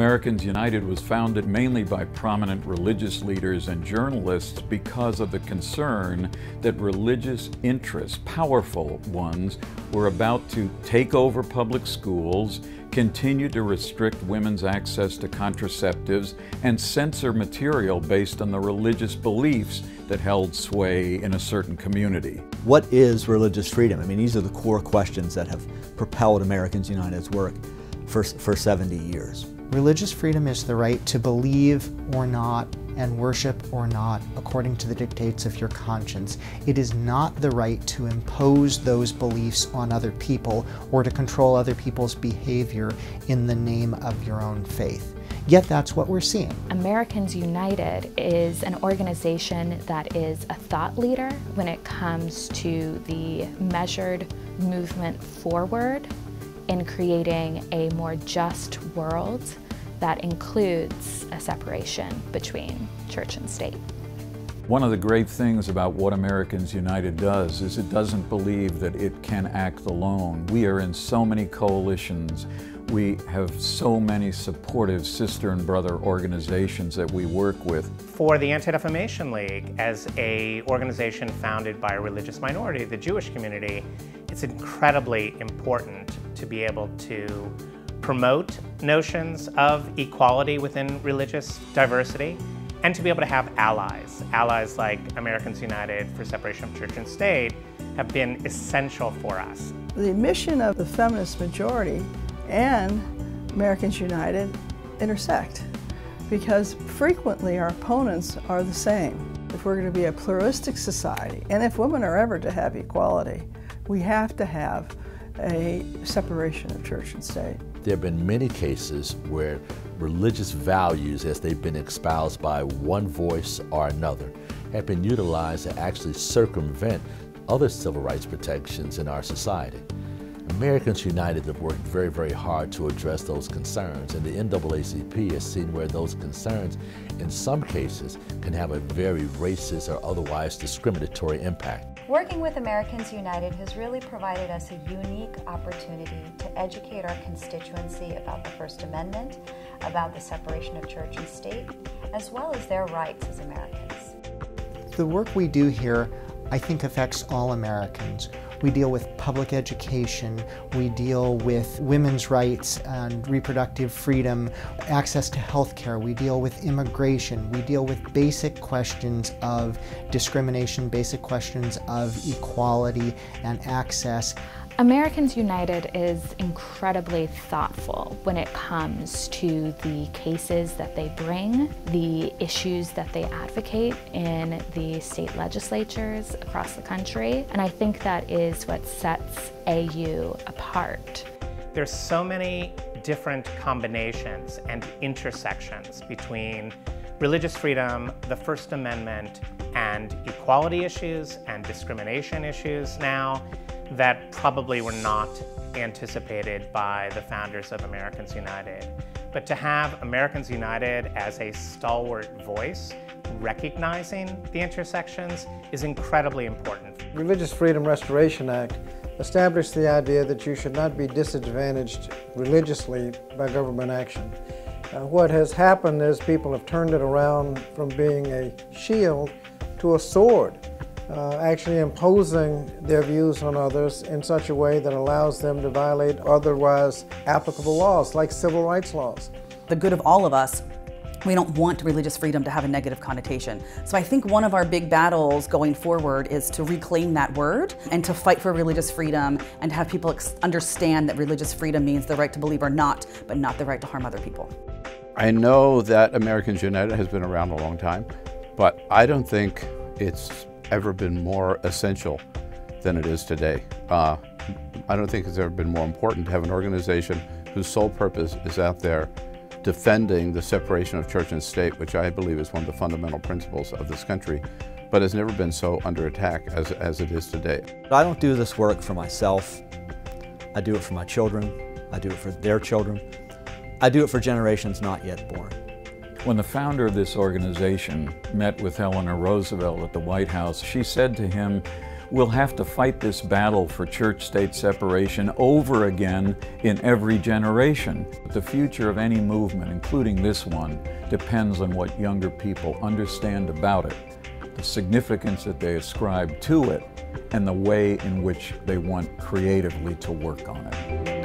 Americans United was founded mainly by prominent religious leaders and journalists because of the concern that religious interests, powerful ones, were about to take over public schools, continue to restrict women's access to contraceptives, and censor material based on the religious beliefs that held sway in a certain community. What is religious freedom? I mean, these are the core questions that have propelled Americans United's work for, for 70 years. Religious freedom is the right to believe or not and worship or not according to the dictates of your conscience. It is not the right to impose those beliefs on other people or to control other people's behavior in the name of your own faith. Yet that's what we're seeing. Americans United is an organization that is a thought leader when it comes to the measured movement forward in creating a more just world that includes a separation between church and state. One of the great things about what Americans United does is it doesn't believe that it can act alone. We are in so many coalitions. We have so many supportive sister and brother organizations that we work with. For the Anti-Defamation League, as a organization founded by a religious minority, the Jewish community, it's incredibly important to be able to promote notions of equality within religious diversity and to be able to have allies. Allies like Americans United for Separation of Church and State have been essential for us. The mission of the feminist majority and Americans United intersect because frequently our opponents are the same. If we're going to be a pluralistic society, and if women are ever to have equality, we have to have a separation of church and state. There have been many cases where religious values, as they've been espoused by one voice or another, have been utilized to actually circumvent other civil rights protections in our society. Americans United have worked very, very hard to address those concerns, and the NAACP has seen where those concerns, in some cases, can have a very racist or otherwise discriminatory impact. Working with Americans United has really provided us a unique opportunity to educate our constituency about the First Amendment, about the separation of church and state, as well as their rights as Americans. The work we do here, I think, affects all Americans. We deal with public education, we deal with women's rights and reproductive freedom, access to health care, we deal with immigration, we deal with basic questions of discrimination, basic questions of equality and access. Americans United is incredibly thoughtful when it comes to the cases that they bring, the issues that they advocate in the state legislatures across the country, and I think that is what sets AU apart. There's so many different combinations and intersections between religious freedom, the First Amendment, and equality issues and discrimination issues now that probably were not anticipated by the founders of Americans United. But to have Americans United as a stalwart voice recognizing the intersections is incredibly important. Religious Freedom Restoration Act established the idea that you should not be disadvantaged religiously by government action. Uh, what has happened is people have turned it around from being a shield to a sword uh, actually imposing their views on others in such a way that allows them to violate otherwise applicable laws, like civil rights laws. The good of all of us we don't want religious freedom to have a negative connotation. So I think one of our big battles going forward is to reclaim that word and to fight for religious freedom and have people understand that religious freedom means the right to believe or not, but not the right to harm other people. I know that Americans United has been around a long time, but I don't think it's ever been more essential than it is today. Uh, I don't think it's ever been more important to have an organization whose sole purpose is out there defending the separation of church and state, which I believe is one of the fundamental principles of this country, but has never been so under attack as, as it is today. I don't do this work for myself. I do it for my children. I do it for their children. I do it for generations not yet born. When the founder of this organization met with Eleanor Roosevelt at the White House, she said to him, We'll have to fight this battle for church state separation over again in every generation. The future of any movement, including this one, depends on what younger people understand about it, the significance that they ascribe to it, and the way in which they want creatively to work on it.